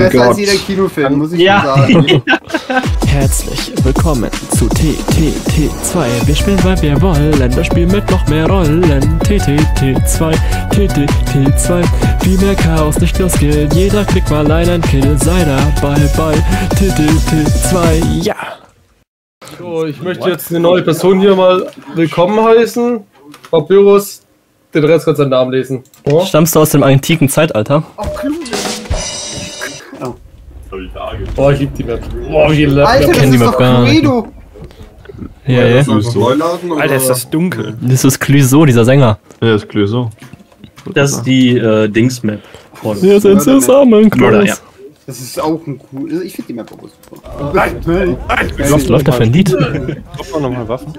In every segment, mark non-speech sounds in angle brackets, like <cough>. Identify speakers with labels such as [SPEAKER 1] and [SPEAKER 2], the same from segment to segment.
[SPEAKER 1] Besser als
[SPEAKER 2] Gott.
[SPEAKER 1] jeder Kinofilm, muss ich
[SPEAKER 3] Ja.
[SPEAKER 1] sagen. <laughs>
[SPEAKER 4] Herzlich willkommen zu TTT2. Wir spielen, weil wir wollen. Das Spiel mit noch mehr Rollen. TTT2, TTT2. Wie mehr Chaos nicht nur Skill. Jeder kriegt mal einen Kill. Sei dabei bei TTT2. Ja.
[SPEAKER 2] So, ich möchte jetzt eine neue Person hier mal willkommen heißen. Frau Pyrrhus, den Rest kannst du deinen Namen lesen. Oh?
[SPEAKER 4] Stammst du aus dem antiken Zeitalter?
[SPEAKER 2] Boah, ich lieb die Map. Boah, wie die
[SPEAKER 1] Alter,
[SPEAKER 2] Map.
[SPEAKER 1] das
[SPEAKER 4] die
[SPEAKER 1] ist
[SPEAKER 4] Map
[SPEAKER 1] doch
[SPEAKER 4] gar nicht.
[SPEAKER 1] Cluedo.
[SPEAKER 4] Ja, ja.
[SPEAKER 5] Alter, ist das dunkel.
[SPEAKER 4] Das ist Clouseau, dieser Sänger.
[SPEAKER 6] Ja, ist Clouseau.
[SPEAKER 3] Das ist die äh, Dings-Map.
[SPEAKER 4] Wir sind zusammen,
[SPEAKER 3] Mörder, ja.
[SPEAKER 1] Das ist auch ein cool. also Ich finde die Map auch super.
[SPEAKER 4] Was läuft da für ein Lied?
[SPEAKER 5] Braucht man nochmal Waffen?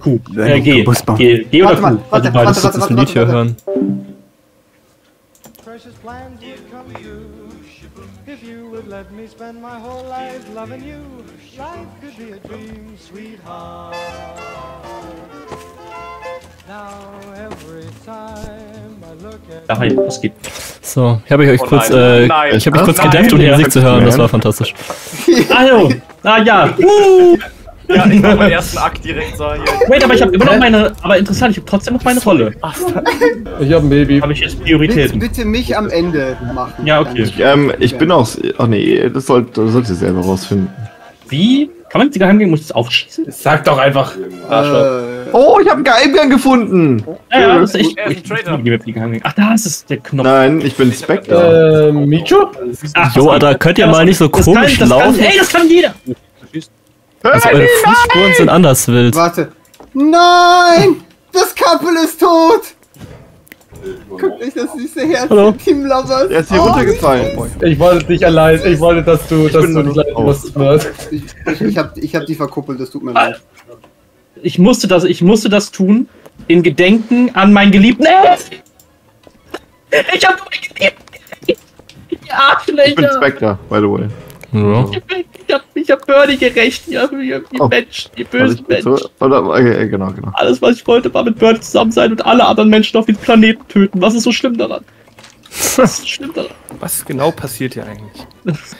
[SPEAKER 3] Q. Äh, G.
[SPEAKER 1] Busbahn.
[SPEAKER 3] G. G oder
[SPEAKER 1] Warte
[SPEAKER 3] Q?
[SPEAKER 1] warte,
[SPEAKER 4] Die beiden
[SPEAKER 1] warte,
[SPEAKER 4] das
[SPEAKER 1] warte,
[SPEAKER 4] Lied hier
[SPEAKER 1] warte,
[SPEAKER 4] hören.
[SPEAKER 7] precious plans would come true if you would let me spend my whole life loving you. Life could be a dream, sweetheart. Now every time I look at
[SPEAKER 3] Ach, ja, es gibt.
[SPEAKER 4] So, ich habe euch
[SPEAKER 5] Oh
[SPEAKER 4] kurz,
[SPEAKER 5] nein.
[SPEAKER 4] äh,
[SPEAKER 5] Nein.
[SPEAKER 4] ich habe mich kurz
[SPEAKER 3] Nein.
[SPEAKER 4] gedämpft, um die. Musik zu hören. Das war fantastisch.
[SPEAKER 3] Hallo! <laughs> Ah ja! Uh.
[SPEAKER 5] Ja, ich mach meinen <laughs> ersten Akt direkt so hier.
[SPEAKER 3] Wait, aber ich habe immer noch meine. Aber interessant, ich habe trotzdem noch meine Rolle.
[SPEAKER 2] Ich hab ein Baby.
[SPEAKER 3] Habe ich jetzt
[SPEAKER 1] Bitte,
[SPEAKER 3] Prioritäten?
[SPEAKER 1] bitte mich am Ende machen.
[SPEAKER 3] Ja, okay.
[SPEAKER 6] Ich, ähm, ich bin auch. Ach nee, das sollt, das sollt ihr selber rausfinden.
[SPEAKER 3] Wie? Kann man jetzt die Geheimgang? Muss ich das aufschießen?
[SPEAKER 2] Sag doch einfach.
[SPEAKER 1] Äh,
[SPEAKER 6] Oh, ich habe einen Geheimgang gefunden!
[SPEAKER 3] Ja, ja, das ist echt.
[SPEAKER 5] Er ist ein.
[SPEAKER 3] Ach, da ist es der Knopf.
[SPEAKER 6] Nein, ich bin Spectre.
[SPEAKER 2] Ähm, Micho?
[SPEAKER 3] Ach,
[SPEAKER 4] Jo, Alter, könnt ihr mal nicht so komisch
[SPEAKER 3] kann, das kann,
[SPEAKER 4] laufen?
[SPEAKER 3] Ey, das kann jeder!
[SPEAKER 4] Also eure Fußspuren sind anders wild.
[SPEAKER 1] warte. Nein! Das Couple ist tot! Guckt euch das süße Herz
[SPEAKER 4] Hallo?
[SPEAKER 1] Team Lovers.
[SPEAKER 6] Er ist hier
[SPEAKER 1] Oh,
[SPEAKER 6] runtergefallen.
[SPEAKER 2] Ich wollte dich allein. Ich wollte, dass du, dass du nicht leiden musst.
[SPEAKER 1] Ich, ich, ich, hab, ich hab die verkuppelt, das tut mir leid.
[SPEAKER 3] Ich musste das, ich musste das tun in Gedenken an meinen geliebten. Äh, ich hab meinen geliebten. Die
[SPEAKER 6] Ich bin. Spectre, by the way.
[SPEAKER 4] Ja.
[SPEAKER 3] Ich hab, ich hab Birdie gerecht. Ja, die
[SPEAKER 6] Oh.
[SPEAKER 3] Menschen, die
[SPEAKER 6] Warte,
[SPEAKER 3] bösen
[SPEAKER 6] ich
[SPEAKER 3] Menschen.
[SPEAKER 6] okay, genau, genau.
[SPEAKER 3] Alles, was ich wollte, war mit Birdie zusammen sein und alle anderen Menschen auf diesem Planeten töten. Was ist so schlimm daran? Was ist so schlimm daran?
[SPEAKER 5] Was genau passiert hier eigentlich?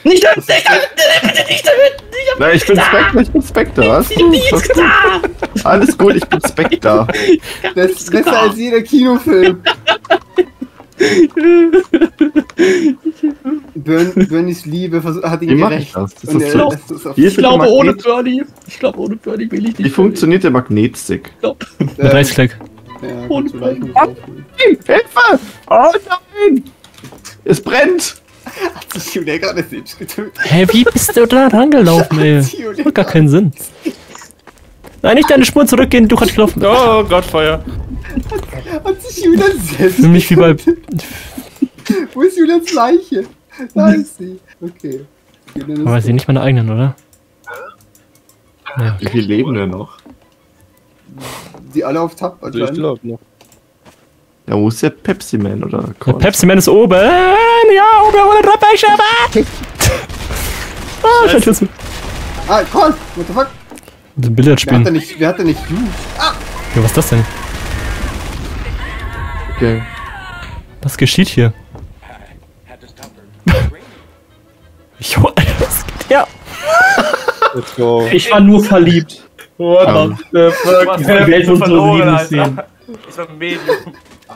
[SPEAKER 3] Nicht töten! Nicht töten! Bitte nicht töten! Ich hab
[SPEAKER 6] Nein, ich bin Spectre, ich bin Spectre. Alles
[SPEAKER 3] ich
[SPEAKER 6] gut.
[SPEAKER 3] getan!
[SPEAKER 6] Alles gut, ich bin Spectre.
[SPEAKER 1] Das ist besser als jeder Kinofilm. Burn, Bernies Liebe hat ihn
[SPEAKER 6] Wie
[SPEAKER 1] gerecht.
[SPEAKER 6] ich das? Das ist
[SPEAKER 1] ist
[SPEAKER 6] Hier
[SPEAKER 3] Ich
[SPEAKER 6] ist
[SPEAKER 3] glaube, ohne. Birdie. Ich glaube, ohne Birdie will ich nicht.
[SPEAKER 6] Wie funktioniert der Magnetstick?
[SPEAKER 3] Ich glaub,
[SPEAKER 4] Mit
[SPEAKER 1] äh,
[SPEAKER 4] Rechtsklick.
[SPEAKER 1] ja,
[SPEAKER 3] Ohne
[SPEAKER 1] aufholen.
[SPEAKER 6] Hilfe! Oh nein! Es brennt!
[SPEAKER 1] Hat sich Julia gerade selbst getötet?
[SPEAKER 4] Hä, wie bist du da rangelaufen, ey? Macht gar keinen Sinn. Nein, nicht deine Spuren zurückgehen, du kannst laufen.
[SPEAKER 5] Oh Gott, Feuer.
[SPEAKER 1] Hat sich Julia selbst
[SPEAKER 4] Nämlich wie bei. <laughs>
[SPEAKER 1] Wo ist Julians Leiche? Da ist sie. Okay. Julian ist
[SPEAKER 4] Aber sie nicht meine eigenen, oder? Ja.
[SPEAKER 6] Wie viel leben denn noch?
[SPEAKER 1] die alle auf Tab
[SPEAKER 5] Ich
[SPEAKER 1] anscheinend.
[SPEAKER 5] glaube noch.
[SPEAKER 6] Ja, wo ist der Pepsi Man oder
[SPEAKER 4] Der? Pepsi Man ist oben. Ja, oben ohne Treppe, ich schaffe. Ah, ich jetzt.
[SPEAKER 1] Ah, Korn! What the fuck?
[SPEAKER 4] Billard
[SPEAKER 1] Wer hat
[SPEAKER 4] spielen.
[SPEAKER 1] nicht, wer hat nicht Juice?
[SPEAKER 4] Ja, was ist das denn?
[SPEAKER 6] Okay.
[SPEAKER 4] Was geschieht hier? <laughs> Jo, was geht her?
[SPEAKER 5] Let's go.
[SPEAKER 3] ich war nur verliebt.
[SPEAKER 2] What
[SPEAKER 6] Ähm.
[SPEAKER 2] the fuck?
[SPEAKER 3] Welt von so
[SPEAKER 5] verloren,
[SPEAKER 3] lieben
[SPEAKER 5] Alter.
[SPEAKER 3] Szenen.
[SPEAKER 5] Ich war Medium.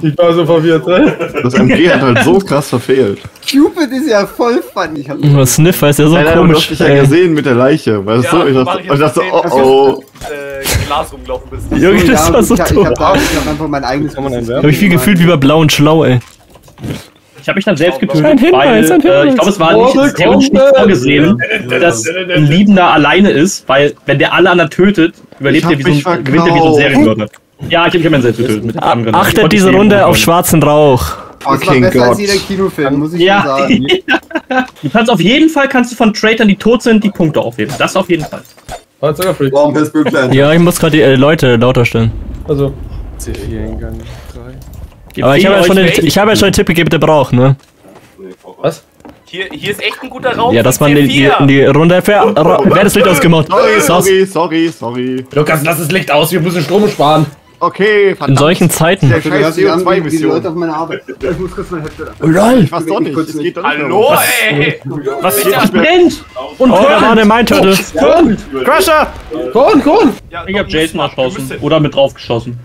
[SPEAKER 2] Ich war so verwirrt, ne?
[SPEAKER 6] Das MG hat halt so krass verfehlt.
[SPEAKER 1] Cupid ist ja voll funny. Ich hab
[SPEAKER 4] Nur Sniffer ist ja so
[SPEAKER 6] Nein, nein, du hast
[SPEAKER 4] komisch.
[SPEAKER 6] mich ja gesehen mit der Leiche, weißt du? Ich dachte,
[SPEAKER 5] ich
[SPEAKER 6] ich dachte oh oh.
[SPEAKER 5] äh, Glas rumgelaufen bist.
[SPEAKER 4] Junge,
[SPEAKER 1] ja,
[SPEAKER 4] das war so
[SPEAKER 1] ich, hab- ich hab da ich hab einfach mein eigenes
[SPEAKER 5] Kann man?
[SPEAKER 4] Hab ich viel gefühlt wie bei Blau und Schlau, ey.
[SPEAKER 3] Ich habe mich dann selbst getötet,
[SPEAKER 4] Ein Hinweis,
[SPEAKER 3] weil
[SPEAKER 4] ein Hinweis.
[SPEAKER 3] äh, ich glaube, es war nicht, theoretisch nicht vorgesehen, dass ein Liebender alleine ist, weil wenn der alle anderen tötet, überlebt er
[SPEAKER 6] hab
[SPEAKER 3] wie so ein, gewinnt er wie so ein. Serienmörder. Ja, ich habe mich meinen selbst getötet. Mit. Ich
[SPEAKER 4] Achtet diese Runde auf schwarzen Rauch.
[SPEAKER 1] Das war
[SPEAKER 6] Fucking
[SPEAKER 1] besser als
[SPEAKER 6] Gott.
[SPEAKER 1] jeder Kinofilm, muss ich
[SPEAKER 3] Ja.
[SPEAKER 1] sagen. <laughs>
[SPEAKER 3] Du kannst auf jeden Fall kannst du von Traitern, die tot sind, die Punkte aufheben. Das auf jeden Fall.
[SPEAKER 2] War sogar Freak.
[SPEAKER 1] Warum bist du klein?
[SPEAKER 4] Ja, ich muss gerade die äh, Leute lauter stellen.
[SPEAKER 2] Also,
[SPEAKER 5] C4-Eingang 3.
[SPEAKER 4] Aber ich habe ja schon den, ich habe ja schon den Tipp gegeben, der braucht, ne?
[SPEAKER 2] was?
[SPEAKER 5] Hier, hier ist echt ein guter Raum.
[SPEAKER 4] Ja, dass man in die,
[SPEAKER 5] C4.
[SPEAKER 4] in die Runde fährt. Wer hat das Licht ausgemacht?
[SPEAKER 6] Sorry, sorry, sorry.
[SPEAKER 2] Lukas, lass das Licht aus, wir müssen Strom sparen.
[SPEAKER 6] Okay,
[SPEAKER 4] In
[SPEAKER 6] verdammt.
[SPEAKER 4] solchen Zeiten.
[SPEAKER 6] Der scheiß
[SPEAKER 1] dich an wie die
[SPEAKER 6] CO2-Mission.
[SPEAKER 1] Leute auf meiner Arbeit. <laughs> Ich muss kurz mein Headset ab.
[SPEAKER 4] LOL!
[SPEAKER 6] Ich weiß doch nicht, es geht doch nicht
[SPEAKER 5] Hallo, ey!
[SPEAKER 3] Was
[SPEAKER 5] ist das?
[SPEAKER 3] brennt? Und
[SPEAKER 4] Oh, da war eine Mine-Turtle.
[SPEAKER 6] Crusher!
[SPEAKER 2] Korn, Korn!
[SPEAKER 5] Ja,
[SPEAKER 3] Ich hab Jason erschossen. Oder mit draufgeschossen.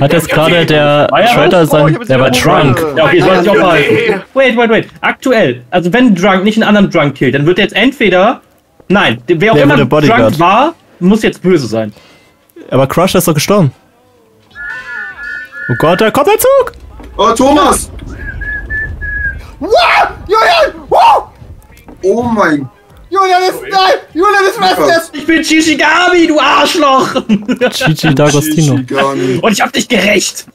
[SPEAKER 4] Hat jetzt gerade der
[SPEAKER 3] ja
[SPEAKER 4] Shredder
[SPEAKER 3] was?
[SPEAKER 6] Oh, ich
[SPEAKER 4] sein.
[SPEAKER 6] jetzt
[SPEAKER 4] Der war drunk.
[SPEAKER 3] Ja, okay, soll ich auch behalten. Wait, wait, wait. Aktuell, also wenn Drunk nicht einen anderen Drunk killt, dann wird er jetzt entweder. Nein, wer auch
[SPEAKER 4] Der
[SPEAKER 3] immer. Drunk war, muss jetzt böse sein.
[SPEAKER 4] Aber Crusher ist doch gestorben. Oh Gott, da kommt der Zug!
[SPEAKER 8] Oh, Thomas!
[SPEAKER 1] Wow! Julian! Wow!
[SPEAKER 8] Oh mein
[SPEAKER 1] Julian ist. Nein! Julian ist restless!
[SPEAKER 3] Ich bin Shishigami, du Arschloch!
[SPEAKER 4] Gigi D'Agostino.
[SPEAKER 3] Und ich hab dich gerecht!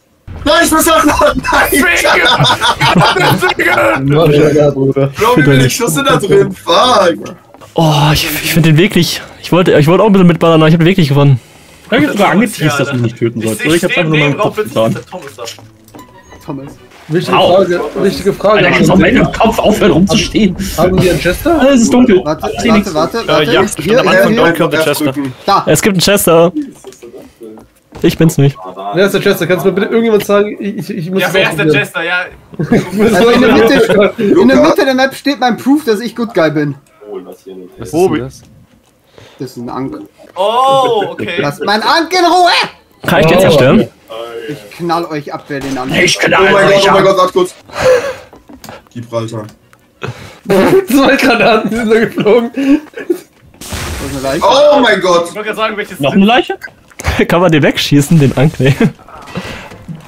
[SPEAKER 8] Nein, ich muss auch noch. Nein!
[SPEAKER 2] Bruder.
[SPEAKER 8] Bro, wie viele Schüsse da drin? Fuck!
[SPEAKER 4] Oh, ich, ich finde den wirklich. Ich wollte, ich wollte auch ein bisschen mitballern, aber ich habe wirklich gewonnen.
[SPEAKER 3] Da hab ich sogar angeteased, dass du ihn nicht töten
[SPEAKER 5] Ich,
[SPEAKER 3] sollst.
[SPEAKER 5] ich,
[SPEAKER 3] ich hab's einfach nur meinen Kopf getan.
[SPEAKER 5] Thomas.
[SPEAKER 2] Wichtige
[SPEAKER 3] Au.
[SPEAKER 2] Frage, wichtige Frage.
[SPEAKER 3] Alter, kannst du auf meinem Kopf aufhören rumzustehen?
[SPEAKER 2] Haben wir einen Chester?
[SPEAKER 3] Alles ist dunkel.
[SPEAKER 1] Warte,
[SPEAKER 3] Ich
[SPEAKER 1] warte, warte, warte.
[SPEAKER 9] ja,
[SPEAKER 1] hier,
[SPEAKER 9] am Anfang
[SPEAKER 1] hier.
[SPEAKER 9] dort kommt der Chester.
[SPEAKER 1] Da.
[SPEAKER 4] Es gibt einen Chester. Ich bin's nicht.
[SPEAKER 2] Wer ist der Chester? Kannst du mir bitte irgendjemand sagen? Ich, ich, ich muss
[SPEAKER 5] Ja, wer ist der. Jester? Ja. <laughs>
[SPEAKER 1] Also in der Mitte, in der? Mitte der Map steht mein Proof, dass ich Good Guy bin.
[SPEAKER 9] Was
[SPEAKER 6] Wo
[SPEAKER 9] ist das?
[SPEAKER 1] Das ist ein Ank.
[SPEAKER 5] Oh, okay.
[SPEAKER 1] Lass mein Ank in Ruhe!
[SPEAKER 4] Kann ich den
[SPEAKER 2] Oh.
[SPEAKER 4] zerstören?
[SPEAKER 1] Ich knall euch ab, wer den Ank.
[SPEAKER 3] Ich
[SPEAKER 8] Oh
[SPEAKER 3] knall
[SPEAKER 8] mein Gott,
[SPEAKER 3] euch
[SPEAKER 8] oh mein
[SPEAKER 3] ab.
[SPEAKER 8] Gott, warte kurz. Gibraltar. <laughs>
[SPEAKER 2] Zwei Granaten sind da geflogen.
[SPEAKER 1] Das ist eine Leiche.
[SPEAKER 8] Oh mein Gott!
[SPEAKER 5] Ich wollte gerade sagen, welches.
[SPEAKER 3] Noch eine Leiche? <laughs>
[SPEAKER 4] Kann man den wegschießen, den Ank? Nee.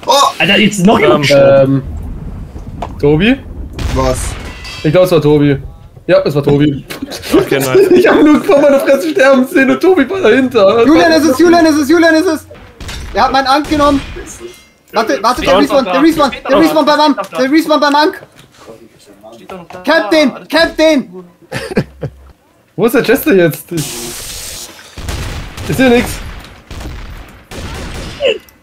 [SPEAKER 8] Oh!
[SPEAKER 3] Alter, jetzt ist noch jemand.
[SPEAKER 2] Ähm. Tobi?
[SPEAKER 8] Was?
[SPEAKER 2] Ich glaube, es war Tobi. Ja, es war Tobi.
[SPEAKER 9] Okay, nice. <laughs>
[SPEAKER 2] Ich habe nur vor meiner Fresse sterben sehen und Tobi war dahinter.
[SPEAKER 1] Julian ist es, Julian ist es, Julian ist es! Er hat meinen Ank genommen! Warte, warte, der Respawn, der Respawn, der Respawn beim Ank, der Respawn beim Ank! Camp den!
[SPEAKER 2] Wo ist der Chester jetzt? Ich, ich sehe nix.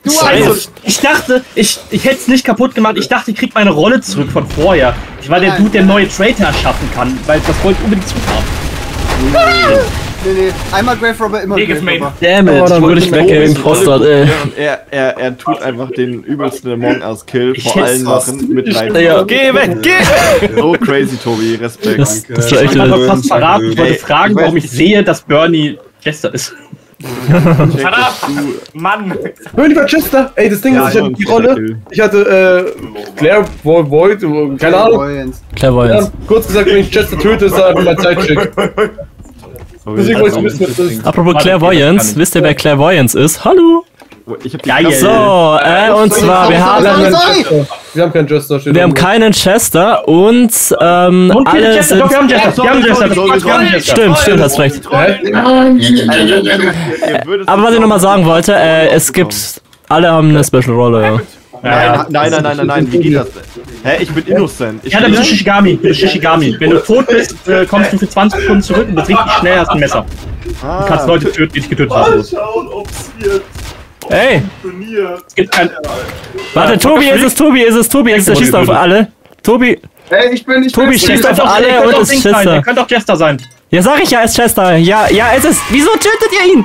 [SPEAKER 1] Du
[SPEAKER 3] Also, ich dachte, ich, ich hätte es nicht kaputt gemacht. Ich dachte, ich krieg meine Rolle zurück von vorher. Ich war der Dude, der neue Traitor erschaffen kann, weil das wollte ich unbedingt zuhaben.
[SPEAKER 1] Nee, nee, einmal Grave Robber, immer
[SPEAKER 5] Nee,
[SPEAKER 1] Grave. Robber.
[SPEAKER 4] Damn
[SPEAKER 2] Oh,
[SPEAKER 4] it,
[SPEAKER 2] dann
[SPEAKER 4] wurde ich
[SPEAKER 2] wollte ich
[SPEAKER 4] weg,
[SPEAKER 2] mal
[SPEAKER 4] ey,
[SPEAKER 6] er, er, er tut einfach den übelsten Among Us Kill
[SPEAKER 3] Ich
[SPEAKER 6] vor allen Sachen mit
[SPEAKER 2] Ich-
[SPEAKER 6] Leid.
[SPEAKER 4] Ja.
[SPEAKER 9] Geh weg, geh!
[SPEAKER 6] So crazy, Tobi, Respekt.
[SPEAKER 4] Das, das war echt.
[SPEAKER 3] Ich
[SPEAKER 4] äh,
[SPEAKER 3] fast verraten. Ich wollte fragen,
[SPEAKER 6] ich weiß
[SPEAKER 3] warum ich sehe, dass Bernie Jester ist.
[SPEAKER 5] Shut up! Mann!
[SPEAKER 2] Hör lieber Chester! Ey, das Ding
[SPEAKER 6] Ja,
[SPEAKER 2] ist, ich
[SPEAKER 6] ja,
[SPEAKER 2] hatte die Rolle. Ich hatte, äh, Claire Vo- Void, keine Ahnung.
[SPEAKER 1] Voyance.
[SPEAKER 2] Ja,
[SPEAKER 4] Clairvoyance.
[SPEAKER 2] kurz gesagt, wenn ich Chester töte, ist er einfach mein Zeitschick. <laughs> Deswegen wollte ich wissen, was das ist.
[SPEAKER 4] Apropos Clairvoyance, wisst ihr, wer Clairvoyance ist? Hallo!
[SPEAKER 6] Ich hab die
[SPEAKER 3] Geil.
[SPEAKER 4] So, äh, und zwar, wir haben,
[SPEAKER 2] Chester. Wir haben keinen Chester.
[SPEAKER 4] wir haben keinen Chester und, ähm,
[SPEAKER 3] Und
[SPEAKER 4] alle sind.
[SPEAKER 3] doch, wir haben Jester. Wir haben. Jester.
[SPEAKER 4] Stimmt, stimmt, hast recht. Aber was ich nochmal sagen wollte, äh, es gibt. Alle haben eine Special-Rolle, ja.
[SPEAKER 6] Nein, nein, nein, nein, nein, nein, wie geht das denn? Hä, ich bin innocent. Ich
[SPEAKER 3] Ja, dann bist du Shishigami. Du bist Shishigami. Wenn du tot bist, äh, kommst du für 20 Sekunden zurück und bist richtig schnell, hast ein Messer.
[SPEAKER 6] Ah,
[SPEAKER 3] Du kannst Leute töten, die dich getötet haben.
[SPEAKER 8] Schauen, ob's hier
[SPEAKER 4] Ey.
[SPEAKER 3] Es gibt kein.
[SPEAKER 4] warte, Tobi ist es, Tobi ist es, Tobi ist es, der schießt auf alle. Tobi,
[SPEAKER 8] Ey, ich bin, ich bin.
[SPEAKER 4] Tobi schießt auf alle und ist Chester.
[SPEAKER 3] Ihr könnt auch Jester sein.
[SPEAKER 4] Ja, sag ich ja, ist Chester. Ja, ja, es ist. Wieso tötet ihr ihn?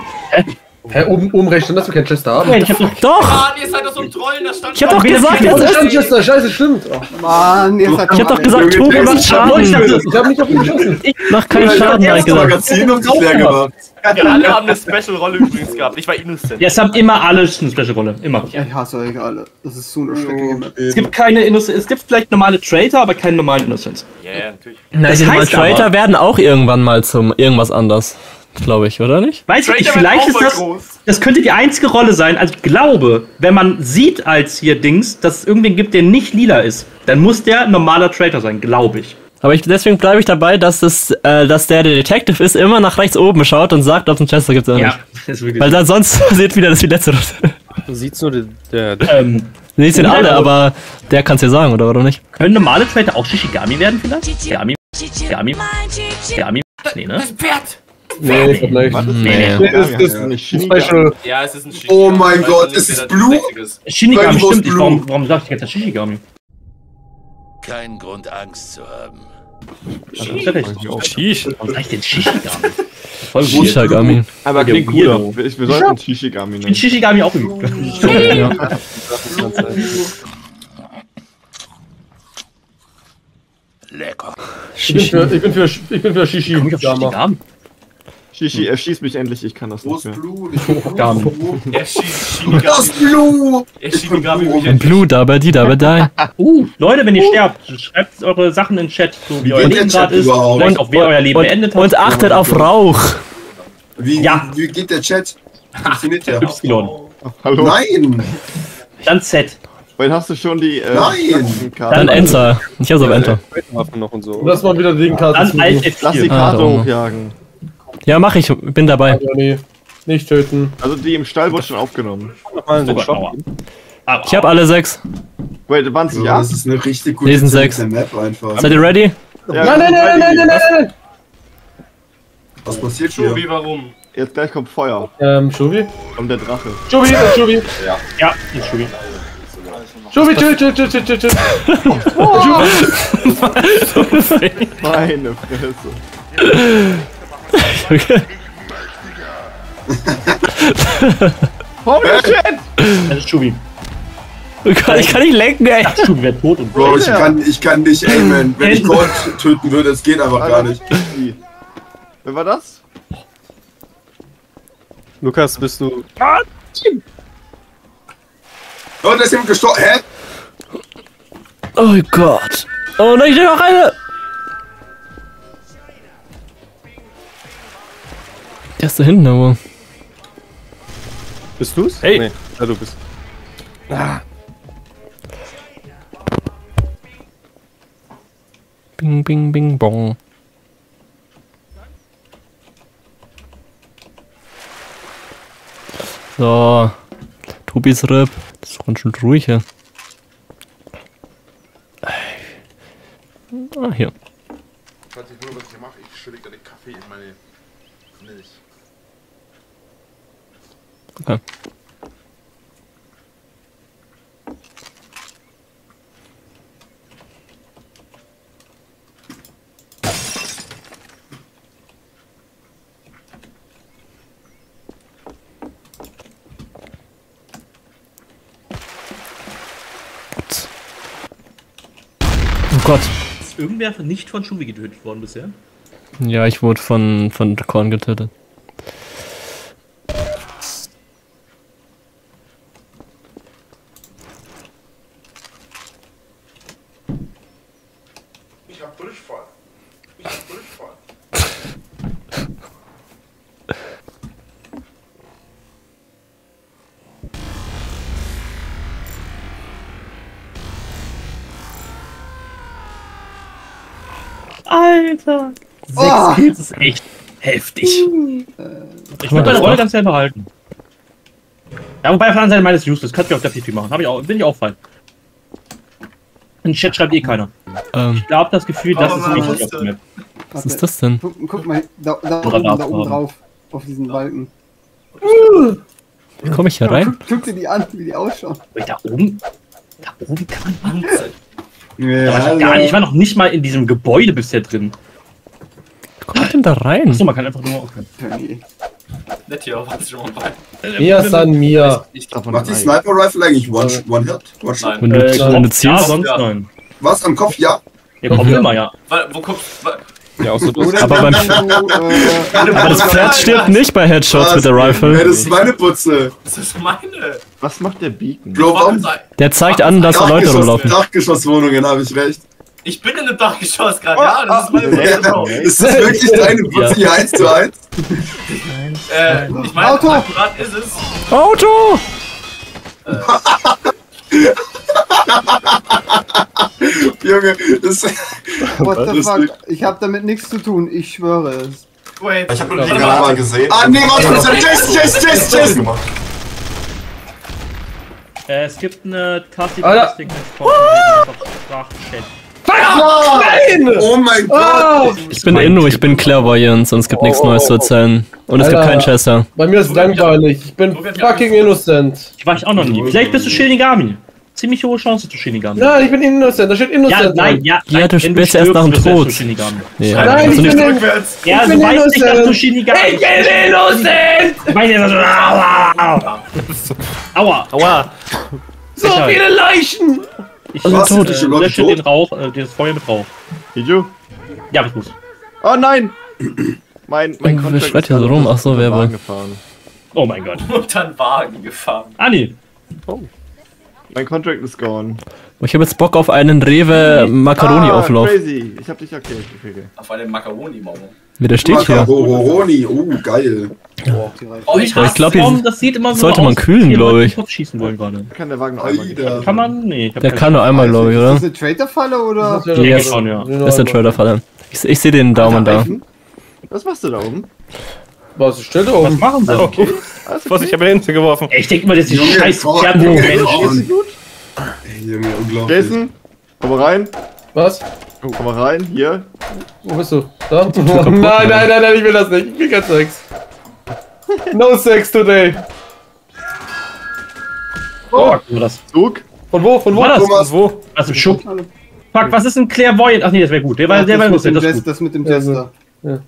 [SPEAKER 2] Hä, oben, oben rechts, stand, dass wir keinen Chester haben.
[SPEAKER 3] Moment, ich hab doch.
[SPEAKER 4] Doch!
[SPEAKER 5] Mann, ihr seid doch so ein Trollen, da stand
[SPEAKER 4] Ich hab doch gesagt,
[SPEAKER 2] da
[SPEAKER 4] es
[SPEAKER 2] stand
[SPEAKER 4] ist.
[SPEAKER 2] Chester, scheiße, stimmt. Oh,
[SPEAKER 1] Mann, ihr seid
[SPEAKER 4] Ich hab doch gesagt, Tobi macht
[SPEAKER 2] ich
[SPEAKER 4] Schaden.
[SPEAKER 2] hab nicht auf ihn geschossen.
[SPEAKER 4] Mach keinen Schaden, hab ich
[SPEAKER 8] Das
[SPEAKER 4] gesagt.
[SPEAKER 8] Magazin leer gemacht.
[SPEAKER 5] Wir alle haben eine Special-Rolle übrigens gehabt. Ich war innocent.
[SPEAKER 3] Ja, es haben immer alle eine Special-Rolle. Immer.
[SPEAKER 1] Ich hasse euch alle. Das ist so eine schreckliche Map.
[SPEAKER 3] Es gibt keine Innocence. Es gibt vielleicht normale Traitor, aber keine normalen Innocence.
[SPEAKER 5] Ja, natürlich.
[SPEAKER 4] Na, die
[SPEAKER 3] heißt
[SPEAKER 4] Traitor werden auch irgendwann mal zum irgendwas anders. Glaube ich, oder nicht?
[SPEAKER 3] Weiß ich nicht,
[SPEAKER 5] Traitor wird
[SPEAKER 3] vielleicht ist das.
[SPEAKER 5] groß.
[SPEAKER 3] Das könnte die einzige Rolle sein. Also ich glaube, wenn man sieht als hier Dings, dass es irgendwen gibt, der nicht lila ist, dann muss der ein normaler Traitor sein, glaube ich.
[SPEAKER 4] Aber ich, deswegen bleibe ich dabei, dass, es, äh, dass der, der Detective ist, immer nach rechts oben schaut und sagt, ob es einen Chester gibt oder nicht. <laughs>
[SPEAKER 3] ist wirklich.
[SPEAKER 4] Weil dann sonst <laughs> passiert wieder das wie letzte Runde.
[SPEAKER 9] Du siehst nur den, der, <laughs> der
[SPEAKER 3] ähm,
[SPEAKER 4] Nee, sind
[SPEAKER 3] Ja,
[SPEAKER 4] alle,
[SPEAKER 3] aber-
[SPEAKER 4] aber der kann es dir sagen, oder, oder nicht?
[SPEAKER 3] können normale Traitor auch Shishigami werden vielleicht? Gami? Gami? Gami? Nee, ne?
[SPEAKER 5] Das Pferd!
[SPEAKER 2] Nee, ich glaub nicht.
[SPEAKER 4] Nee.
[SPEAKER 2] Nee, das ist das
[SPEAKER 6] Shinigami.
[SPEAKER 2] Special.
[SPEAKER 5] Ja, es ist ein Schicht.
[SPEAKER 8] Oh mein Gott, ist es Blue?
[SPEAKER 3] Shinigami, stimmt. Ich,
[SPEAKER 8] Blue.
[SPEAKER 3] warum, warum sag ich jetzt das Shishigami?
[SPEAKER 10] Kein Grund, Angst zu haben.
[SPEAKER 9] Sheesh.
[SPEAKER 3] Warum sag ich denn Shishigami? Voll gut.
[SPEAKER 4] Shishigami.
[SPEAKER 6] Aber klingt cooler. Wir, sollten Shishigami
[SPEAKER 3] Ich
[SPEAKER 6] nennen.
[SPEAKER 3] finde Shishigami auch.
[SPEAKER 4] Ja.
[SPEAKER 10] Lecker.
[SPEAKER 2] Ich bin für, ich bin für, ich bin für
[SPEAKER 3] ich. Shishigami?
[SPEAKER 6] Shishi, er schießt mich endlich, ich kann das
[SPEAKER 8] Wo
[SPEAKER 6] nicht
[SPEAKER 8] ist
[SPEAKER 6] mehr.
[SPEAKER 8] Blue? <laughs> Ich bin
[SPEAKER 3] Gami.
[SPEAKER 8] Blue.
[SPEAKER 5] Er schießt
[SPEAKER 8] Das
[SPEAKER 5] Shinigami.
[SPEAKER 8] Blue!
[SPEAKER 5] Er Shinigami mich
[SPEAKER 4] Blue, dabei, die, dabei, die. <laughs>
[SPEAKER 3] Uh, Leute, wenn ihr sterbt, schreibt eure Sachen in den Chat, so wie euer
[SPEAKER 8] geht der
[SPEAKER 3] Leben gerade ist.
[SPEAKER 8] überhaupt?
[SPEAKER 3] Vielleicht auch wer euer Leben
[SPEAKER 4] Und,
[SPEAKER 3] beendet hat.
[SPEAKER 4] und achtet auf Rauch.
[SPEAKER 8] Wie,
[SPEAKER 3] Ja.
[SPEAKER 8] wie geht der Chat? Funktioniert der?
[SPEAKER 3] Y.
[SPEAKER 6] Hallo?
[SPEAKER 8] Nein!
[SPEAKER 3] Dann Z.
[SPEAKER 6] Weil hast du schon die äh,
[SPEAKER 8] Nein.
[SPEAKER 4] Dann Enter. Ich hab's auf Enter.
[SPEAKER 9] Waffen noch und so.
[SPEAKER 2] Lass mal wieder den Karten
[SPEAKER 6] Lass die
[SPEAKER 3] F4.
[SPEAKER 6] Karte
[SPEAKER 4] da
[SPEAKER 6] hochjagen.
[SPEAKER 4] Ja, mach ich. Bin dabei.
[SPEAKER 2] Ja, nee. Nicht töten.
[SPEAKER 6] Also die im Stall wurde schon aufgenommen.
[SPEAKER 4] Ich hab alle sechs.
[SPEAKER 6] Wait, waren sie
[SPEAKER 8] Ja,
[SPEAKER 6] ja?
[SPEAKER 8] das ist eine richtig gute
[SPEAKER 4] Lesen sechs.
[SPEAKER 8] Map einfach.
[SPEAKER 4] Seid ihr ready?
[SPEAKER 6] ja
[SPEAKER 2] Nein, nein, nein, nein, nein, nein, nein,
[SPEAKER 8] Was passiert hier?
[SPEAKER 5] Schubi, warum?
[SPEAKER 6] Jetzt gleich kommt Feuer.
[SPEAKER 2] nein. Ähm, Schubi?
[SPEAKER 6] Und der Drache.
[SPEAKER 2] Schubi, Schubi.
[SPEAKER 3] Ja, Entschuldigung.
[SPEAKER 2] Schubi, tschüss, tschüss, tschüss, tschüss, tschüss. <laughs>
[SPEAKER 6] Meine Fresse. Holy shit!
[SPEAKER 3] Das ist Schubi.
[SPEAKER 4] Oh ich kann nicht lenken, ey.
[SPEAKER 3] Ach, Schubi wird tot und
[SPEAKER 8] Bro, ich kann, ich kann nicht aimen. Wenn ich <laughs> Colt töten würde, es geht einfach gar nicht.
[SPEAKER 6] Wer war das?
[SPEAKER 9] Lukas, bist du.
[SPEAKER 8] Oh, da ist jemand gestorben. Hä?
[SPEAKER 4] Oh Gott. Oh nein, ich nehme noch eine. Der ist da hinten, aber.
[SPEAKER 9] Bist du's?
[SPEAKER 4] Hey.
[SPEAKER 9] Nee, ja, du bist.
[SPEAKER 4] Bing, bing, bing, bong. So. Tobis Rip. Das ist ganz schön ruhig hier. Ah, hier.
[SPEAKER 11] Ich weiß nicht nur, was ich mache. Ich schütte gerade den Kaffee in meine Milch.
[SPEAKER 4] Okay. Oh Gott.
[SPEAKER 3] Ist irgendwer nicht von Schubi getötet worden bisher?
[SPEAKER 4] Ja, ich wurde von, von Korn getötet.
[SPEAKER 3] Kills ist echt heftig. Ich würde meine Rolle ganz selber behalten. Ja, wobei auf der anderen Seite meines useless. Kannst du auch definitiv machen. Hab ich auch, bin ich auch fein. In den Chat schreibt eh keiner.
[SPEAKER 4] Ähm,
[SPEAKER 3] Ich glaube das Gefühl, das ist wichtig auf der Map.
[SPEAKER 4] was ist das denn?
[SPEAKER 1] Guck, guck mal, da, da, oben, da oben drauf. Auf diesen Balken.
[SPEAKER 4] Wie komme ich hier rein?
[SPEAKER 1] Guck, guck dir die an, wie die ausschauen.
[SPEAKER 3] Weil Da oben, da oben kann man sein.
[SPEAKER 8] Ja,
[SPEAKER 3] Da war ich, gar nicht, ich war noch nicht mal in diesem Gebäude bisher drin.
[SPEAKER 4] Ich denn da rein?
[SPEAKER 3] Achso, man kann einfach nur.
[SPEAKER 5] Nett hier, warte schon mal bei.
[SPEAKER 2] Mia San Mia.
[SPEAKER 8] Macht die Sniper Rifle eigentlich One, one Hit? One Shot?
[SPEAKER 5] Nein.
[SPEAKER 4] Wenn du,
[SPEAKER 3] Äh, ja,
[SPEAKER 4] zielst.
[SPEAKER 3] sonst
[SPEAKER 5] Ja.
[SPEAKER 3] nein.
[SPEAKER 8] Was? Am Kopf? Ja.
[SPEAKER 3] Ja, kommt immer, ja.
[SPEAKER 5] Wo kommt.
[SPEAKER 9] Ja, außer du.
[SPEAKER 4] Aber beim- <laughs> Aber das Pferd stirbt nicht bei Headshots mit der
[SPEAKER 8] Ja,
[SPEAKER 4] Rifle.
[SPEAKER 8] das ist meine Putze.
[SPEAKER 5] Das ist meine.
[SPEAKER 6] Was macht der Beacon?
[SPEAKER 8] Bro, warum?
[SPEAKER 4] Der zeigt an, dass da Leute
[SPEAKER 8] Dachgeschoss,
[SPEAKER 4] rumlaufen.
[SPEAKER 8] Dachgeschosswohnungen, habe ich recht.
[SPEAKER 5] Ich bin in einem Dachgeschoss gerade, ja, das ist meine
[SPEAKER 8] Ja,
[SPEAKER 5] Putze.
[SPEAKER 8] ist das wirklich deine Putze hier 1 zu 1?
[SPEAKER 5] Äh, ich meine,
[SPEAKER 1] Auto.
[SPEAKER 5] akkurat ist es.
[SPEAKER 4] Auto!
[SPEAKER 8] Junge, das
[SPEAKER 1] what the
[SPEAKER 8] Das
[SPEAKER 1] fuck? Ich hab damit nichts zu tun, ich schwöre es.
[SPEAKER 5] Wait,
[SPEAKER 11] Ich hab nur die Granate
[SPEAKER 5] mal.
[SPEAKER 11] gesehen.
[SPEAKER 8] Ah, nee, warte, Jason, Jason!
[SPEAKER 11] gemacht.
[SPEAKER 3] Äh, es gibt eine Taste,
[SPEAKER 2] Alter.
[SPEAKER 3] Die Sprachchat.
[SPEAKER 8] Oh mein Gott!
[SPEAKER 4] Ich bin Inno, ich bin Clairvoyance und es gibt nichts Neues zu erzählen. Und es gibt keinen Chester.
[SPEAKER 2] Bei mir ist langweilig. Ich bin fucking innocent.
[SPEAKER 3] Ich war ich auch noch nie. Vielleicht bist du Shinigami. ziemlich hohe Chance zu Shinigami.
[SPEAKER 2] Nein, ich bin Innocent, da steht
[SPEAKER 3] Ja,
[SPEAKER 2] Innocent.
[SPEAKER 3] nein, ja.
[SPEAKER 4] Ja,
[SPEAKER 3] nein,
[SPEAKER 4] du
[SPEAKER 3] wenn
[SPEAKER 4] spielst erst nach dem
[SPEAKER 3] du
[SPEAKER 4] Tod. Nee,
[SPEAKER 2] Nein,
[SPEAKER 4] also
[SPEAKER 2] ich bin
[SPEAKER 5] Rückwärts.
[SPEAKER 3] Ja,
[SPEAKER 2] Ich
[SPEAKER 3] du
[SPEAKER 2] bin
[SPEAKER 3] weißt nicht, dass du
[SPEAKER 2] innocent.
[SPEAKER 3] Shinigami
[SPEAKER 2] Ich bin Innocent!
[SPEAKER 3] Ich meine, das Aua! Aua!
[SPEAKER 9] Aua.
[SPEAKER 2] So viele Leichen!
[SPEAKER 3] Ich äh,
[SPEAKER 8] Sind die Leute
[SPEAKER 3] lösche
[SPEAKER 8] tot?
[SPEAKER 3] den Rauch, äh, das Feuer mit Rauch.
[SPEAKER 6] Hiju?
[SPEAKER 3] Ja, ich muss.
[SPEAKER 6] Oh nein! Mein, mein
[SPEAKER 4] Wer
[SPEAKER 6] Contract
[SPEAKER 4] schreit
[SPEAKER 6] ist
[SPEAKER 4] hier so rum?
[SPEAKER 6] unter-
[SPEAKER 4] Ach so,
[SPEAKER 6] unter
[SPEAKER 4] wer
[SPEAKER 6] gefahren.
[SPEAKER 3] Oh mein Gott. <laughs>
[SPEAKER 5] Unter den Wagen gefahren.
[SPEAKER 3] Anni,
[SPEAKER 6] Mein Contract ist gone.
[SPEAKER 4] Ich habe jetzt Bock auf einen Rewe Macaroni-Auflauf.
[SPEAKER 6] Ah, crazy. Ich hab dich okay. okay, okay.
[SPEAKER 5] Auf eine Macaroni-Mauer.
[SPEAKER 4] Wie der steht hier.
[SPEAKER 8] Macaroni, oh, geil.
[SPEAKER 5] Oh, ich
[SPEAKER 4] Aber ich glaub, hier
[SPEAKER 3] Warum, das sieht immer so
[SPEAKER 4] sollte
[SPEAKER 3] aus,
[SPEAKER 4] man kühlen,
[SPEAKER 3] als wir
[SPEAKER 4] glaub
[SPEAKER 3] jemanden
[SPEAKER 4] ich.
[SPEAKER 3] schießen wollen gerade.
[SPEAKER 6] Kann der Wagen einmal.
[SPEAKER 3] Kann man? Nee, ich
[SPEAKER 4] Der kann nur einmal, glaube ich,
[SPEAKER 1] Ist
[SPEAKER 4] oder?
[SPEAKER 1] das eine Traitor-Falle oder?
[SPEAKER 2] Ja,
[SPEAKER 3] Ja, schon, ja.
[SPEAKER 4] Das ist der Trailer-Falle. Ich, ich sehe den Daumen da.
[SPEAKER 6] Was machst du da oben?
[SPEAKER 2] Was steht da
[SPEAKER 3] Was
[SPEAKER 2] oben?
[SPEAKER 3] machen sie?
[SPEAKER 9] Okay. Was, ich habe ihn hinten geworfen.
[SPEAKER 3] Ey, Ich denke mal, das ist die
[SPEAKER 8] Junge,
[SPEAKER 3] scheiß
[SPEAKER 8] Junge,
[SPEAKER 3] Mensch. Ist.
[SPEAKER 8] Junge, unglaublich.
[SPEAKER 6] Jason, komm mal rein.
[SPEAKER 2] Was?
[SPEAKER 6] Komm mal rein. Hier.
[SPEAKER 2] Wo bist du? Da? <laughs> nein, nein, nein, nein, ich will das nicht. Ich will kein Sex. No sex today.
[SPEAKER 3] Oh, mal das.
[SPEAKER 6] Zug.
[SPEAKER 2] Von wo? Von wo?
[SPEAKER 3] War das?
[SPEAKER 8] Thomas,
[SPEAKER 9] Wo?
[SPEAKER 3] Also Schupp. Fuck, was ist ein Clairvoyant? Ach nee, das wäre gut. Der war, der war
[SPEAKER 1] mit
[SPEAKER 3] das gut.
[SPEAKER 1] das mit dem
[SPEAKER 2] Ja,
[SPEAKER 1] Jester.
[SPEAKER 2] ja.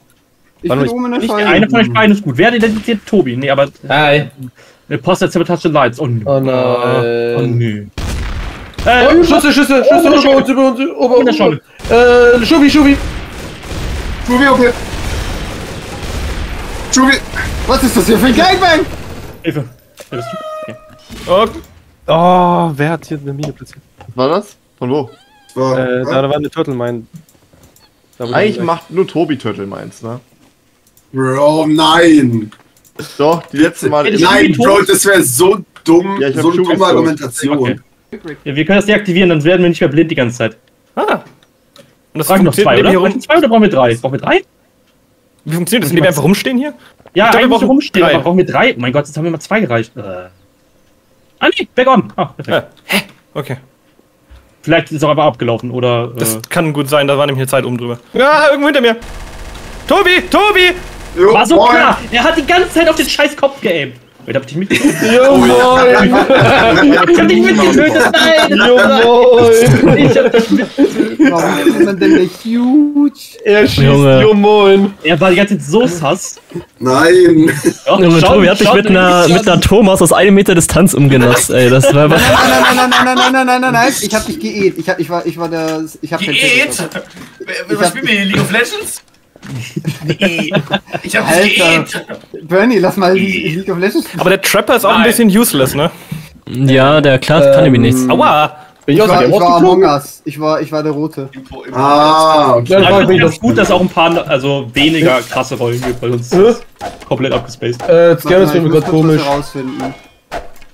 [SPEAKER 1] Ich
[SPEAKER 9] Warte
[SPEAKER 1] bin
[SPEAKER 9] mal,
[SPEAKER 1] oben in der Scheune.
[SPEAKER 3] einer von euch beiden ist gut. Wer identifiziert Tobi? Nee, aber
[SPEAKER 2] Hi.
[SPEAKER 3] der Poster Sabotage Lights. Oh, nö.
[SPEAKER 2] Oh nein.
[SPEAKER 3] Oh, nö.
[SPEAKER 2] Oh,
[SPEAKER 3] Äh,
[SPEAKER 2] Schüsse, Schüsse, Schüsse,
[SPEAKER 3] in der
[SPEAKER 2] über uns, über uns, über uns.
[SPEAKER 3] Scheune.
[SPEAKER 2] Äh, Schubi, Schubi.
[SPEAKER 8] Schubi, okay. Schubi.
[SPEAKER 1] Was ist das hier für ein Gangbang?
[SPEAKER 3] Hilfe. Wer bist du?
[SPEAKER 9] Oh, oh, wer hat hier eine Mine platziert?
[SPEAKER 6] Was war das? Von wo?
[SPEAKER 8] War,
[SPEAKER 9] Äh, da, da war eine Turtle Mine.
[SPEAKER 6] Eigentlich macht nur Tobi Turtle meins, ne?
[SPEAKER 8] Bro, nein.
[SPEAKER 6] Doch, die letzte Mal.
[SPEAKER 8] Nein, Bro, das wäre so dumm.
[SPEAKER 6] Ja,
[SPEAKER 8] so eine dumme. Argumentation.
[SPEAKER 3] Okay. Ja, wir können das deaktivieren, dann werden wir nicht mehr blind die ganze Zeit.
[SPEAKER 9] Ah. Und das
[SPEAKER 3] Fragen noch zwei, oder?
[SPEAKER 9] wir
[SPEAKER 3] Brauchen wir zwei oder brauchen wir drei? Brauchen wir drei?
[SPEAKER 9] Wie funktioniert das? Indem wir einfach rumstehen hier?
[SPEAKER 3] Ja,
[SPEAKER 9] Ich wir brauchen
[SPEAKER 3] rumstehen,
[SPEAKER 9] drei.
[SPEAKER 3] aber brauchen wir drei? Oh mein Gott, jetzt haben wir mal zwei gereicht. Äh. Ah nee, back on. Ah, perfekt.
[SPEAKER 9] Ja. Okay.
[SPEAKER 3] Vielleicht ist es auch einfach abgelaufen oder.
[SPEAKER 9] Das
[SPEAKER 3] äh,
[SPEAKER 9] kann gut sein, da war nämlich eine Zeit oben drüber. Ja, irgendwo hinter mir. Tobi, Tobi!
[SPEAKER 8] Jo,
[SPEAKER 3] war so
[SPEAKER 8] moin.
[SPEAKER 3] klar! Er hat die ganze Zeit auf den scheiß Kopf geaimt. Wait, hab ich dich mitgetötet?
[SPEAKER 2] Jo, moin.
[SPEAKER 3] ich hab dich mitgetötet! Nein!
[SPEAKER 2] Jo, moin.
[SPEAKER 3] Ich hab dich mitgetötet.
[SPEAKER 1] Warum ist man denn nicht huge?
[SPEAKER 2] Er schießt, moin.
[SPEAKER 3] Er war die ganze Zeit so sass.
[SPEAKER 8] Nein.
[SPEAKER 3] Doch,
[SPEAKER 4] Junge, Tobi hat
[SPEAKER 3] schon.
[SPEAKER 4] mit einer, mit einer Thomas aus einem Meter Distanz umgenutzt, ey. Das war.
[SPEAKER 1] Nein, nein, nein, nein, nein, nein, nein, nein, nein, nein. Ich hab dich geäht. Ich, hab, ich, war, ich war der. Ich hab.
[SPEAKER 5] Wer- Was spielen wir hier? League of Legends? Nee. <laughs> Ich hab dich
[SPEAKER 1] Alter.
[SPEAKER 5] geäht.
[SPEAKER 1] Bernie, lass mal League of Legends.
[SPEAKER 9] Aber der Trapper ist auch ein
[SPEAKER 5] Nein.
[SPEAKER 9] bisschen useless, ne?
[SPEAKER 4] Ja, der klar kann nämlich nichts.
[SPEAKER 9] Aua!
[SPEAKER 2] Bin ich
[SPEAKER 1] Ich war, ich war? Among Us. Ich war, ich war der Rote.
[SPEAKER 8] Ah, okay.
[SPEAKER 2] Ja,
[SPEAKER 3] ich finde
[SPEAKER 2] das.
[SPEAKER 3] es gut, dass auch ein paar, also weniger krasse Rollen gibt, weil uns
[SPEAKER 2] Hä?
[SPEAKER 3] komplett abgespaced.
[SPEAKER 2] Äh,
[SPEAKER 1] Warte
[SPEAKER 2] mir gerade komisch.
[SPEAKER 1] herausfinden.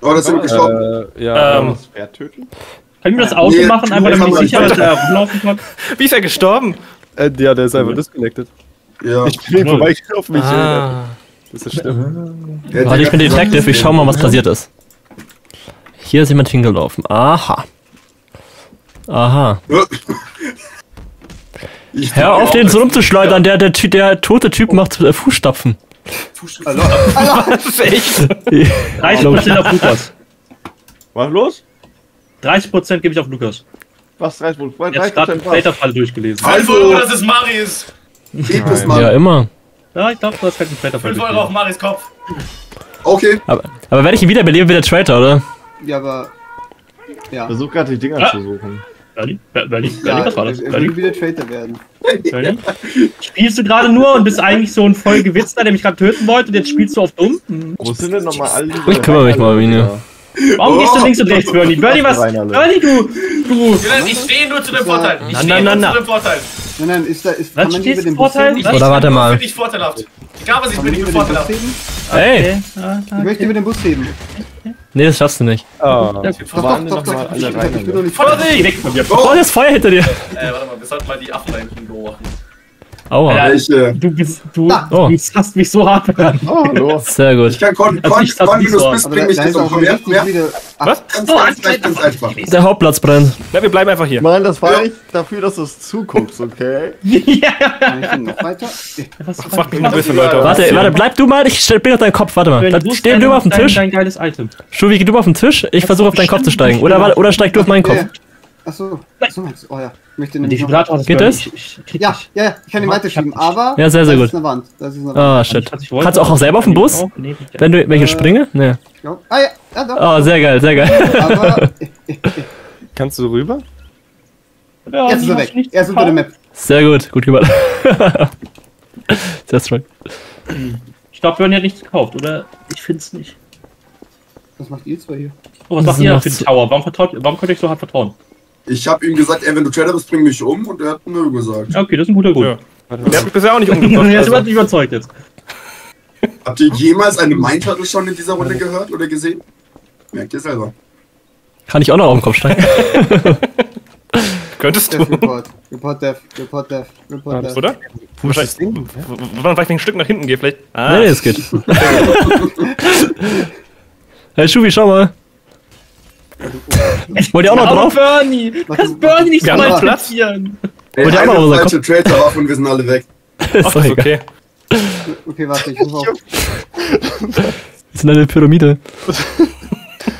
[SPEAKER 8] Oh, das sind gestorben.
[SPEAKER 9] Äh, ja. Ähm,
[SPEAKER 6] Das Pferd töten?
[SPEAKER 3] Können wir das Auto
[SPEAKER 8] Nee,
[SPEAKER 3] machen, einfach damit ich
[SPEAKER 8] wir
[SPEAKER 3] sicher, dass er rumlaufen kann?
[SPEAKER 9] wie ist er gestorben? Äh, ja, der ist einfach disconnected.
[SPEAKER 8] Ja.
[SPEAKER 6] Ich bin vorbeigelaufen, mich.
[SPEAKER 9] Ah. Das ist stimmt.
[SPEAKER 4] Warte, ich bin Detective, ich schau mal, was passiert ist. Hier ist jemand hingelaufen. Aha. Aha.
[SPEAKER 8] Ich
[SPEAKER 4] Hör auf, den so rumzuschleudern, der, der, der tote Typ macht äh, Fußstapfen.
[SPEAKER 9] Das ist echt.
[SPEAKER 3] 30% auf Lukas.
[SPEAKER 6] Was los?
[SPEAKER 3] 30% gebe ich auf Lukas.
[SPEAKER 6] Was? 30 Prozent?
[SPEAKER 3] Jetzt gerade den
[SPEAKER 6] 30 was?
[SPEAKER 3] Traitor-Fall durchgelesen.
[SPEAKER 5] 5 Euro, dass es Maris.
[SPEAKER 8] Epos,
[SPEAKER 4] Ja,
[SPEAKER 8] Mann.
[SPEAKER 4] immer.
[SPEAKER 3] Ja, ich glaube, du hast halt den Traitor-Fall
[SPEAKER 5] 5 Euro auf Maris Kopf.
[SPEAKER 8] Okay.
[SPEAKER 4] Aber, aber wenn ich ihn wiederbelebe, wird der Traitor, oder?
[SPEAKER 1] Ja, aber. Ja.
[SPEAKER 6] Versuch gerade die Dinger
[SPEAKER 3] Ah.
[SPEAKER 6] zu suchen.
[SPEAKER 3] Bernie? Ber- Bernie?
[SPEAKER 1] Ja,
[SPEAKER 3] Bernie, was war das?
[SPEAKER 1] er
[SPEAKER 3] Bernie?
[SPEAKER 1] will wieder Traitor werden.
[SPEAKER 3] Bernie? <laughs> Spielst du gerade nur und bist eigentlich so ein Vollgewitzter, der mich gerade töten wollte und jetzt spielst du auf dumm?
[SPEAKER 6] Wo sind denn nochmal alle diese
[SPEAKER 4] Ich kümmere mich mal um ihn, ja.
[SPEAKER 3] Warum gehst du links und rechts, Bernie? Bernie, was? Bernie, du, du.
[SPEAKER 5] Julian, ich stehe nur zu dem Vorteil. Ich stehe nur zu dem Vorteil.
[SPEAKER 1] Nein, nein, ist da. Ist,
[SPEAKER 3] Was
[SPEAKER 1] kann man
[SPEAKER 3] steht
[SPEAKER 1] über den
[SPEAKER 3] Vorteil?
[SPEAKER 1] Bus
[SPEAKER 5] Ich?
[SPEAKER 4] Oder
[SPEAKER 5] bin
[SPEAKER 4] warte mal.
[SPEAKER 5] Für dich vorteilhaft. Egal was ich
[SPEAKER 1] Kann
[SPEAKER 5] bin,
[SPEAKER 1] man
[SPEAKER 5] ich bin
[SPEAKER 1] über den Bus
[SPEAKER 5] vorteilhaft.
[SPEAKER 1] heben?
[SPEAKER 4] Ey!
[SPEAKER 1] Ich möchte über den Bus heben.
[SPEAKER 4] Nee, das schaffst du nicht.
[SPEAKER 9] Ah.
[SPEAKER 1] Doch, doch, doch, doch.
[SPEAKER 6] alle
[SPEAKER 1] Ich, ich, ich bin doch nicht
[SPEAKER 3] Vorsicht! Weg von mir.
[SPEAKER 4] Oh, das Feuer hinter dir!
[SPEAKER 5] Äh, warte mal, wir sollten mal die Affen beobachten.
[SPEAKER 4] Aua.
[SPEAKER 3] Ja,
[SPEAKER 8] Ich, äh,
[SPEAKER 3] Du bist, du,
[SPEAKER 4] Oh.
[SPEAKER 3] du hast mich so hart bekommen.
[SPEAKER 6] Oh, hallo.
[SPEAKER 4] Sehr gut.
[SPEAKER 8] ich kann Con,
[SPEAKER 3] Also ich
[SPEAKER 8] Con,
[SPEAKER 3] nicht
[SPEAKER 8] du
[SPEAKER 3] so.
[SPEAKER 8] bist,
[SPEAKER 1] Aber
[SPEAKER 8] bring
[SPEAKER 1] da,
[SPEAKER 8] mich um. Komm her, komm her.
[SPEAKER 1] Ach,
[SPEAKER 9] Was?
[SPEAKER 8] Ganz, ganz leicht, ganz einfach.
[SPEAKER 4] Der Hauptplatz brennt.
[SPEAKER 9] Ja, wir bleiben einfach hier.
[SPEAKER 6] Nein, das war nicht dafür, dass du es zuguckst, okay? <laughs>
[SPEAKER 3] ja.
[SPEAKER 1] kann noch weiter?
[SPEAKER 3] Was
[SPEAKER 9] mich ein bisschen, Leute.
[SPEAKER 4] Warte, warte, bleib du mal, ich bin auf deinen Kopf, warte mal. Bleib, steh du mal auf dem
[SPEAKER 3] dein,
[SPEAKER 4] Tisch.
[SPEAKER 3] Dein geiles Item.
[SPEAKER 4] Schubi, geh du mal auf den Tisch, ich versuche auf deinen Kopf zu steigen. Oder, oder steig du auf meinen Kopf.
[SPEAKER 1] Achso, achso, meinst du? Oh ja. Ich möchte nämlich noch,
[SPEAKER 3] Defibrillator hat
[SPEAKER 4] Geht das?
[SPEAKER 3] Ich, ich krieg
[SPEAKER 1] ja, ja, ja, ich kann ihn weiterschieben, aber.
[SPEAKER 4] Ja, sehr, sehr
[SPEAKER 1] das
[SPEAKER 4] gut.
[SPEAKER 1] ist eine Wand. Das ist eine Wand.
[SPEAKER 4] Ah, shit. Kannst du auch selber auf den Bus?
[SPEAKER 3] Auch? Nee.
[SPEAKER 4] Wenn du welche
[SPEAKER 1] Äh,
[SPEAKER 4] springe? Nee.
[SPEAKER 1] Ja. Ah ja, ja doch.
[SPEAKER 4] Oh, sehr geil, sehr geil.
[SPEAKER 1] Aber <laughs>
[SPEAKER 2] Kannst du rüber?
[SPEAKER 3] Ja,
[SPEAKER 1] jetzt ist er weg. Er ist unter der. Map.
[SPEAKER 4] Sehr gut, gut gemacht. <laughs> Sehr strong.
[SPEAKER 3] Ich glaube, Burn hat nichts gekauft, oder? Ich find's nicht.
[SPEAKER 1] Was macht ihr zwei hier?
[SPEAKER 3] Oh, was
[SPEAKER 4] Das
[SPEAKER 3] macht ihr für den Tower? Warum, vertraut, warum könnt ihr euch so hart vertrauen?
[SPEAKER 8] Ich habe ihm gesagt, ey, wenn du Trader bist, bring mich um. Und er hat nö gesagt.
[SPEAKER 3] Ja, okay, das ist ein guter Grund.
[SPEAKER 9] Ja. Der hat mich bisher auch nicht <laughs> umgebracht.
[SPEAKER 3] Er ist
[SPEAKER 9] Also.
[SPEAKER 3] überhaupt nicht überzeugt jetzt.
[SPEAKER 8] Habt ihr jemals eine Mindturtle schon in dieser Runde gehört oder gesehen? Merkt ihr selber.
[SPEAKER 4] Kann ich auch noch auf den Kopf steigen? <laughs>
[SPEAKER 9] Könntest du.
[SPEAKER 1] Report. Report Death. Report Death. Report Death.
[SPEAKER 9] Oder? Wahrscheinlich. W- w- Vielleicht ein Stück nach hinten geht, vielleicht. Ah,
[SPEAKER 4] Nee, nee, es geht. <laughs> hey, Schubi, schau mal. Wollt ihr auch noch
[SPEAKER 3] Aber
[SPEAKER 4] drauf?
[SPEAKER 3] Bernie! Kannst Bernie nicht so mal
[SPEAKER 9] Platz.
[SPEAKER 3] platzieren.
[SPEAKER 8] Ey,
[SPEAKER 4] Wollt ihr auch noch
[SPEAKER 8] eine
[SPEAKER 4] unser
[SPEAKER 8] falsche Trader war und wir sind alle weg. <laughs>
[SPEAKER 9] Ach,
[SPEAKER 4] Ist
[SPEAKER 9] das okay.
[SPEAKER 1] Okay, warte, ich rufe auf.
[SPEAKER 4] Wir sind eine Pyramide.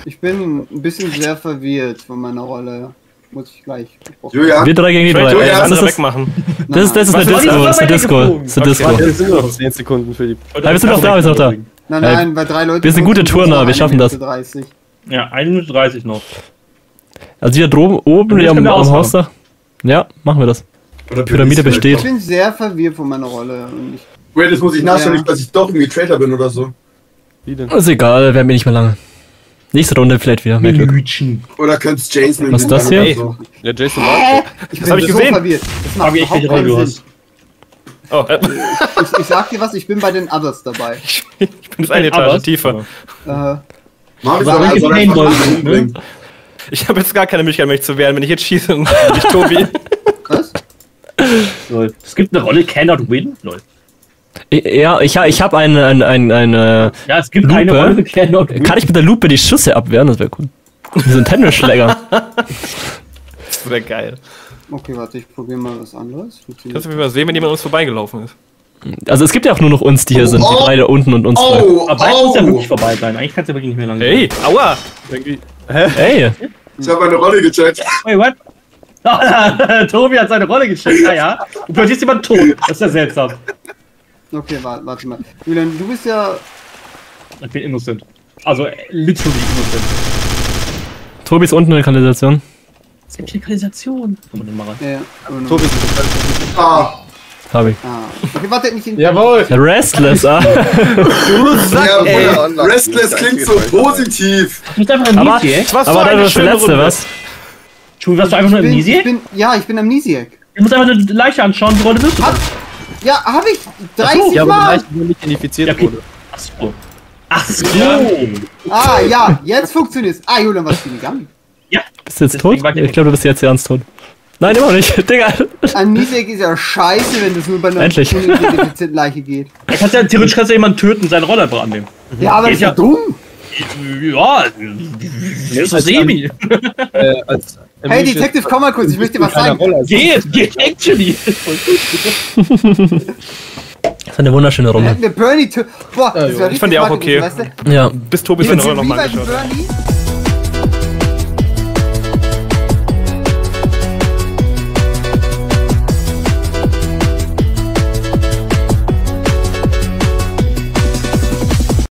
[SPEAKER 1] Ich bin ein bisschen sehr verwirrt von meiner Rolle. Muss ich gleich.
[SPEAKER 8] Julia,
[SPEAKER 4] Wir drei gegen die drei.
[SPEAKER 8] Julia,
[SPEAKER 4] Das
[SPEAKER 9] da
[SPEAKER 4] ist,
[SPEAKER 9] wegmachen.
[SPEAKER 4] das ist, das ist eine Disco.
[SPEAKER 3] die-
[SPEAKER 4] Das ist eine Disco. Das ist eine
[SPEAKER 9] Okay.
[SPEAKER 4] Disco.
[SPEAKER 2] Wir sind noch 10 Sekunden, Philipp.
[SPEAKER 4] Ja, wir sind noch da, wir sind noch da.
[SPEAKER 1] Nein, nein, bei drei Leuten.
[SPEAKER 4] wir sind gute Turner, wir schaffen das.
[SPEAKER 1] Minute 30.
[SPEAKER 3] Ja, 1 Minute 30 noch.
[SPEAKER 4] Also hier droben, oben
[SPEAKER 3] Das
[SPEAKER 4] am, am. Haus da. Ja, machen wir das.
[SPEAKER 8] Oder
[SPEAKER 4] Pyramide
[SPEAKER 8] Paris
[SPEAKER 4] besteht.
[SPEAKER 1] Ich bin sehr verwirrt von meiner Rolle. Und ich,
[SPEAKER 8] Wait, das muss ich nachschauen,
[SPEAKER 1] Ja.
[SPEAKER 8] dass ich doch irgendwie Trader bin oder so.
[SPEAKER 2] Wie denn?
[SPEAKER 4] Ist egal, werden wir nicht mehr lange. Nächste Runde vielleicht wieder. Mehr Glück.
[SPEAKER 8] Oder könnte es James mit
[SPEAKER 4] Was ist das hier?
[SPEAKER 8] So.
[SPEAKER 2] Ja, Jason war.
[SPEAKER 1] Ich bin
[SPEAKER 9] hab ich
[SPEAKER 1] so
[SPEAKER 9] gesehen.
[SPEAKER 1] verwirrt. Das macht
[SPEAKER 3] welche
[SPEAKER 1] überhaupt
[SPEAKER 3] Rolle
[SPEAKER 1] keinen
[SPEAKER 3] hast.
[SPEAKER 1] Sinn.
[SPEAKER 9] Oh, äh,
[SPEAKER 1] Ich, ich sag dir was, ich bin bei den Others dabei. <laughs>
[SPEAKER 9] ich bin jetzt eine Etage tiefer.
[SPEAKER 1] Äh,
[SPEAKER 3] Aber
[SPEAKER 8] soll also umbringen.
[SPEAKER 9] Ich habe jetzt gar keine Möglichkeit, mich zu wehren. Wenn ich jetzt schieße, <laughs> bin ich Tobi.
[SPEAKER 1] was?
[SPEAKER 3] Lol. Es gibt eine Rolle Cannot Win. Lol.
[SPEAKER 4] Ja, ich, ich habe eine, eine, eine, eine.
[SPEAKER 3] Ja, es gibt
[SPEAKER 4] Lupe?
[SPEAKER 3] eine Rolle Cannot Win.
[SPEAKER 4] Kann ich mit der Lupe die Schüsse abwehren? Das wäre cool. Wie so ein Tennisschläger. <laughs>
[SPEAKER 9] Das wäre geil.
[SPEAKER 1] Okay, warte, ich probiere mal was anderes.
[SPEAKER 9] Kannst du mal sehen, wenn jemand an uns vorbeigelaufen ist?
[SPEAKER 4] Also es gibt ja auch nur noch uns, die hier sind. Die drei da unten und uns drei.
[SPEAKER 8] Oh,
[SPEAKER 3] Aber bald muss ja
[SPEAKER 8] oh!
[SPEAKER 3] wirklich vorbei sein. Eigentlich kann es ja wirklich nicht mehr lang
[SPEAKER 9] Hey, aua!
[SPEAKER 2] Irgendwie.
[SPEAKER 4] Ey,
[SPEAKER 8] Ich habe eine Rolle gecheckt.
[SPEAKER 3] Wait, what? <laughs> Tobi hat seine Rolle geschickt. Ja, ja. Und plötzlich jemand tot. Das ist ja seltsam.
[SPEAKER 1] Okay, warte, warte mal. Julian, du bist ja.
[SPEAKER 3] Ich bin innocent. Also, äh, literally innocent.
[SPEAKER 4] Tobi ist unten in der Kanalisation.
[SPEAKER 3] Es gibt hier Kanalisation. Kann man den mal rein.
[SPEAKER 1] Ja, ja.
[SPEAKER 2] Tobi ist
[SPEAKER 8] Ah,
[SPEAKER 4] Hab ich.
[SPEAKER 1] Ah. Okay, warte, nicht in.
[SPEAKER 2] Jawohl!
[SPEAKER 4] Restless, ah.
[SPEAKER 8] ja,
[SPEAKER 11] ey.
[SPEAKER 8] Restless klingt so positiv.
[SPEAKER 3] Du bist einfach ein
[SPEAKER 4] Aber,
[SPEAKER 3] Amnesiac.
[SPEAKER 9] Was
[SPEAKER 4] aber
[SPEAKER 9] für
[SPEAKER 4] das letzte,
[SPEAKER 9] Runde.
[SPEAKER 4] was?
[SPEAKER 3] Entschuldigung, warst du einfach nur
[SPEAKER 1] Ich bin, ich
[SPEAKER 3] Amnesiac?
[SPEAKER 1] bin, ja, ich bin Amnesiac.
[SPEAKER 3] Du musst einfach eine Leiche anschauen, wie Rolle bist du?
[SPEAKER 1] Hab, ja, hab ich 30
[SPEAKER 2] Ja, aber
[SPEAKER 1] Mal.
[SPEAKER 2] vielleicht nur nicht identifiziert
[SPEAKER 3] Ja, okay.
[SPEAKER 2] wurde.
[SPEAKER 3] Ach so. Ach so.
[SPEAKER 1] Ah, ja, jetzt funktioniert's. Ah, Julian, was ist denn gegangen?
[SPEAKER 4] Bist du jetzt
[SPEAKER 3] Deswegen
[SPEAKER 4] tot?
[SPEAKER 3] ich ja
[SPEAKER 4] Ich glaube, du bist jetzt ernst tot. Nein, immer noch nicht. <laughs> Digga.
[SPEAKER 1] Amnesiac ist ja scheiße, wenn das nur bei einer
[SPEAKER 4] Endlich.
[SPEAKER 1] Leiche geht.
[SPEAKER 3] Er kannst ja, theoretisch kannst du jemanden töten und seine Rolle einfach annehmen.
[SPEAKER 1] Ja, aber ist ja
[SPEAKER 3] ja.
[SPEAKER 1] dumm.
[SPEAKER 3] Ja, das ist semi.
[SPEAKER 2] Äh, als
[SPEAKER 1] Hey, Detective, komm mal kurz, ich möchte dir was sagen.
[SPEAKER 3] Geht, geht, actually.
[SPEAKER 4] Das ist eine wunderschöne Runde.
[SPEAKER 1] hätten wir Bernie Boah, das wäre
[SPEAKER 9] Ich fand die auch okay.
[SPEAKER 1] Weißt du?
[SPEAKER 4] Ja.
[SPEAKER 9] Bis Tobi seine Rolle nochmal
[SPEAKER 1] bei
[SPEAKER 9] angeschaut hat.